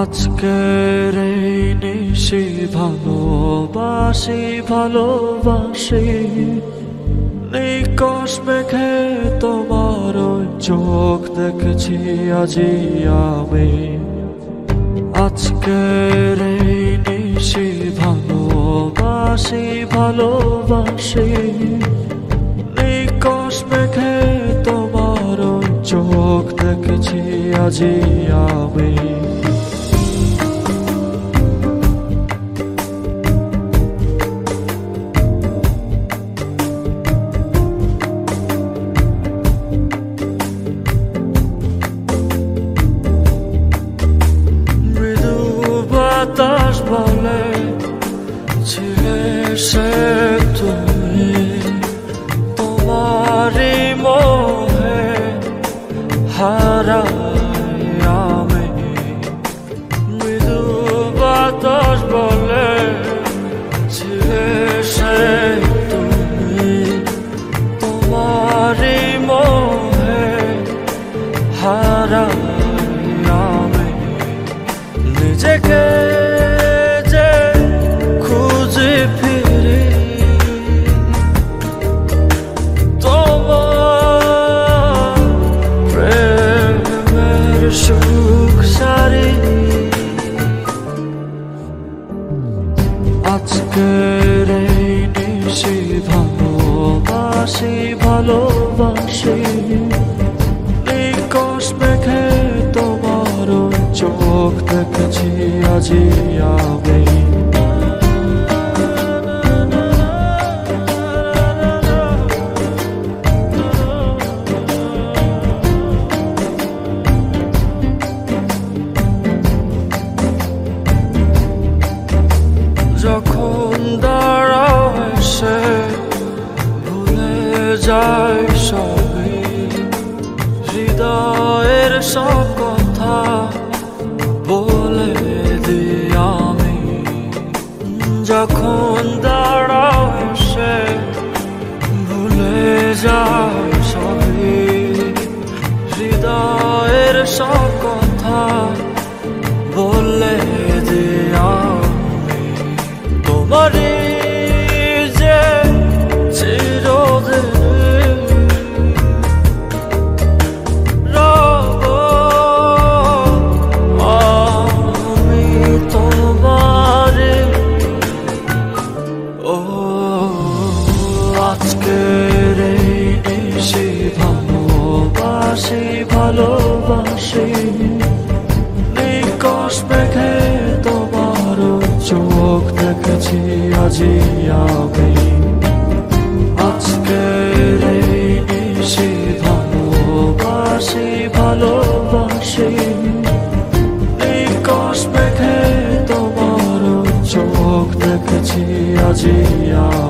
আজকের এই নিশি ভালোবাসি ভালোবাসি। নিকশ মেঘে তোমার চোখ দেখেছি, আজি আমি। আজকের এই নিশি ভালোবাসি ভালোবাসি। নিকশ মেঘে তোমার চোখ দেখেছি, আজি আমি। vale tu es. সুখ সারি। আজকের এই নিশি ভালোবাসি ভালোবাসি। নিকশ মেঘে তোমার ওই চোখ দেখেছি আজি আমি। যায় সবে হৃদয়ের সব আমি আজকের এই ভালোবাসি ভালোবাসি। নিকশ মেঘে তোমার চোখ দেখেছি আজি আমি